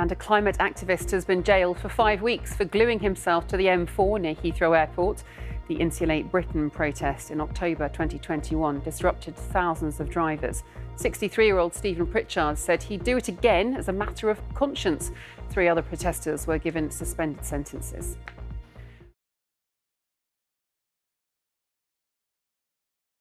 And a climate activist has been jailed for five weeks for gluing himself to the M4 near Heathrow Airport. The Insulate Britain protest in October 2021 disrupted thousands of drivers. 63 year old Stephen Pritchard said he'd do it again as a matter of conscience. Three other protesters were given suspended sentences.